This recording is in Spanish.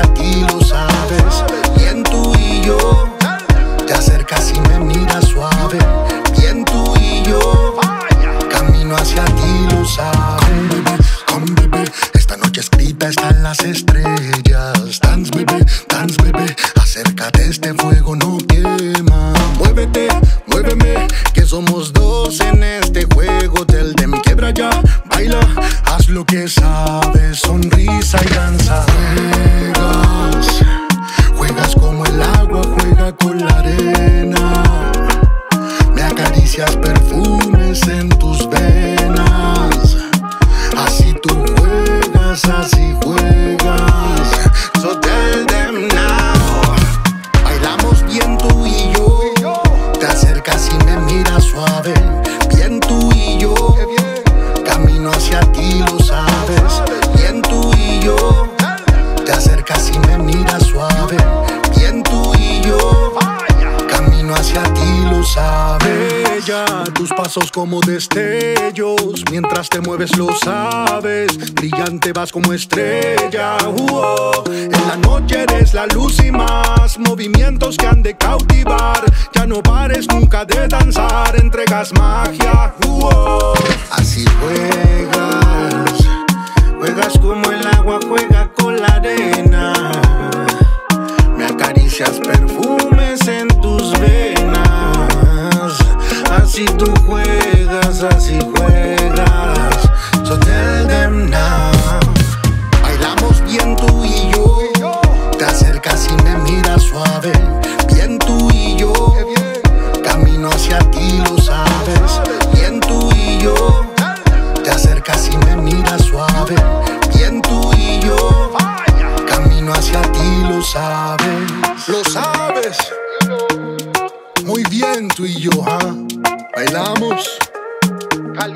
aquí lo sabes. Bien tú y yo, te acercas y me miras suave. Bien tú y yo, camino hacia ti lo sabes. Come baby, come baby, esta noche escrita están las estrellas. Dance baby, dance baby, acércate este fuego no quema. Muévete, muéveme, que somos dos en este juego del de mi quebra ya. Baila, haz lo que sabes, sonrisa y perfumes en tus venas. Así tú juegas, así juegas. So tell them now. Bailamos bien tú y yo. Te acercas y me miras suave. Bien tú y yo. Camino hacia ti, lo sabes. Bien tú y yo. Te acercas y me miras suave. Bien tú y yo. Camino hacia ti, lo sabes. Tus pasos como destellos. Mientras te mueves, lo sabes. Brillante vas como estrella. Uo. En la noche eres la luz y más. Movimientos que han de cautivar. Ya no pares nunca de danzar. Entregas magia. Uo. Así juegas. Así tú juegas, así juegas. So tell them. Bailamos bien tú y yo. Te acercas y me miras suave. Bien tú y yo. Camino hacia ti, lo sabes. Bien tú y yo. Te acercas y me miras suave. Bien tú y yo. Camino hacia ti, lo sabes. Lo sabes. Muy bien tú y yo, ¿ah? Bailamos. Cali